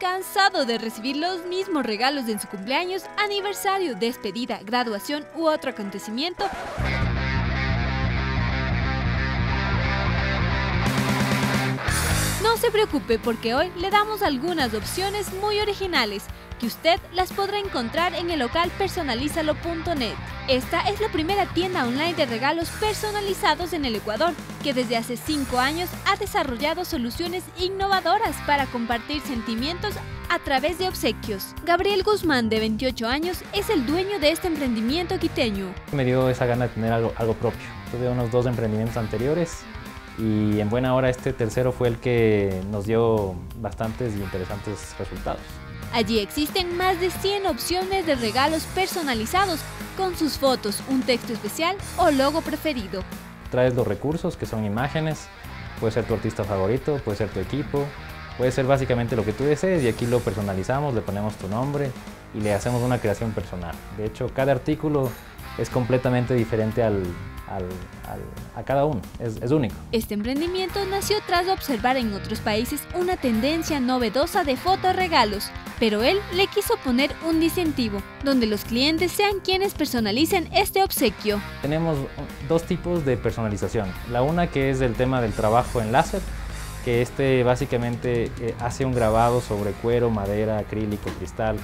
¿Cansado de recibir los mismos regalos en su cumpleaños, aniversario, despedida, graduación u otro acontecimiento? No se preocupe porque hoy le damos algunas opciones muy originales que usted las podrá encontrar en el local personalízalo.net. Esta es la primera tienda online de regalos personalizados en el Ecuador, que desde hace 5 años ha desarrollado soluciones innovadoras para compartir sentimientos a través de obsequios. Gabriel Guzmán, de 28 años, es el dueño de este emprendimiento quiteño. Me dio esa gana de tener algo, algo propio. Tuve unos dos emprendimientos anteriores y en buena hora este tercero fue el que nos dio bastantes y interesantes resultados. Allí existen más de 100 opciones de regalos personalizados con sus fotos, un texto especial o logo preferido. Traes los recursos que son imágenes, puede ser tu artista favorito, puede ser tu equipo, puede ser básicamente lo que tú desees y aquí lo personalizamos, le ponemos tu nombre y le hacemos una creación personal. De hecho, cada artículo es completamente diferente al, a cada uno, es, único. Este emprendimiento nació tras observar en otros países una tendencia novedosa de fotoregalos, pero él le quiso poner un distintivo, donde los clientes sean quienes personalicen este obsequio. Tenemos dos tipos de personalización, la una que es el tema del trabajo en láser, que este básicamente eh, hace un grabado sobre cuero, madera, acrílico, cristal,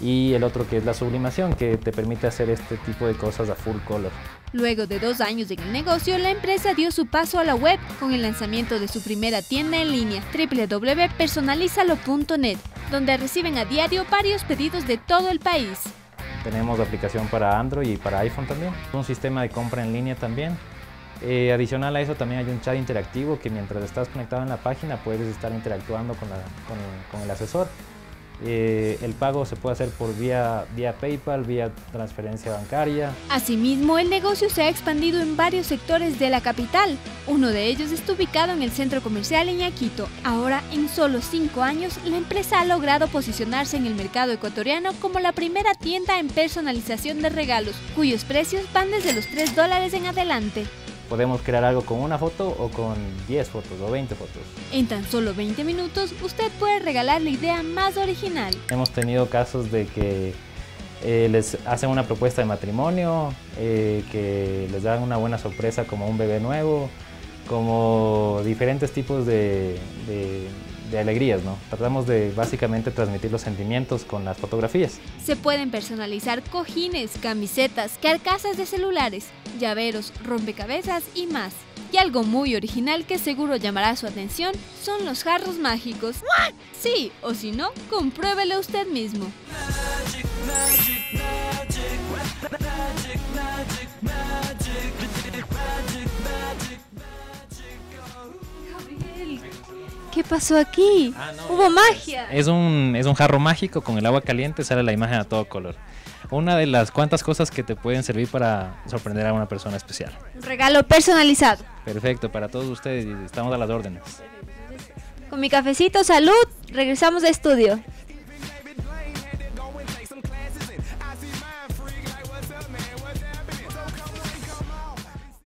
y el otro que es la sublimación, que te permite hacer este tipo de cosas a full color. Luego de dos años en el negocio, la empresa dio su paso a la web con el lanzamiento de su primera tienda en línea, www.personalizalo.net, donde reciben a diario varios pedidos de todo el país. Tenemos aplicación para Android y para iPhone también, un sistema de compra en línea también. Eh, adicional a eso también hay un chat interactivo que mientras estás conectado en la página puedes estar interactuando con el asesor eh, el pago se puede hacer por vía, vía PayPal, vía transferencia bancaria. Asimismo, el negocio se ha expandido en varios sectores de la capital. Uno de ellos está ubicado en el centro comercial en Yaquito. Ahora, en solo cinco años, la empresa ha logrado posicionarse en el mercado ecuatoriano como la primera tienda en personalización de regalos, cuyos precios van desde los 3 dólares en adelante. Podemos crear algo con una foto o con 10 fotos o 20 fotos. En tan solo 20 minutos usted puede regalar la idea más original. Hemos tenido casos de que eh, les hacen una propuesta de matrimonio, eh, que les dan una buena sorpresa como un bebé nuevo, como diferentes tipos de, de alegrías, ¿no? Tratamos de básicamente transmitir los sentimientos con las fotografías. Se pueden personalizar cojines, camisetas, carcasas de celulares, llaveros, rompecabezas y más. Y algo muy original que seguro llamará su atención son los jarros mágicos. Sí, o si no, compruébelo usted mismo. ¿Qué pasó aquí? Ah, Hubo magia. Es un, es un jarro mágico con el agua caliente, sale la imagen a todo color. Una de las cuantas cosas que te pueden servir para sorprender a una persona especial. Un regalo personalizado. Perfecto, para todos ustedes estamos a las órdenes. Con mi cafecito, salud, regresamos de estudio.